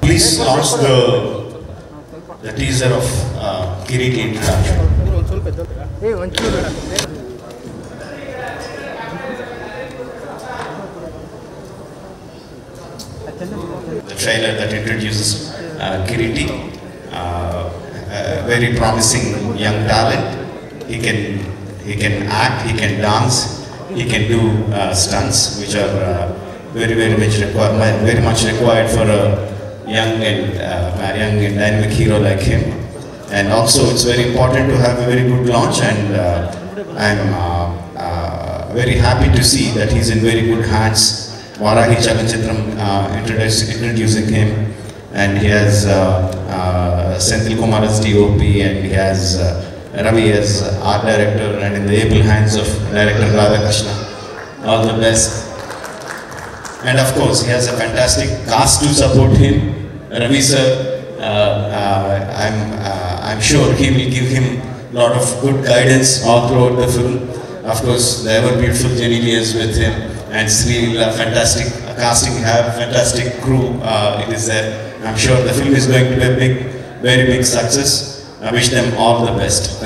Please launch the the teaser of uh, Kirit. The trailer that introduces uh, Kiriti, uh, a very promising young talent. He can he can act, he can dance, he can do uh, stunts, which are uh, very very much required very much required for a young and uh, young and dynamic hero like him. And also, it's very important to have a very good launch, and uh, I'm uh, uh, very happy to see that he's in very good hands. Varahi Chalanchitram uh, introduce, introducing him, and he has Senthil Kumar as DOP, and he has Ravi as art director, and in the able hands of director Radhakrishna. All the best. And of course, he has a fantastic cast to support him. Ravi sir, uh, uh, I'm, uh, I'm sure he will give him a lot of good guidance all throughout the film. Of course, the ever beautiful Jenny is with him, and Sri fantastic casting, have fantastic crew. Uh, it is there. I'm sure the film is going to be a big, very big success. I wish them all the best.